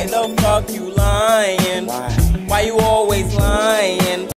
Why the fuck you lying? Why, Why you always lying?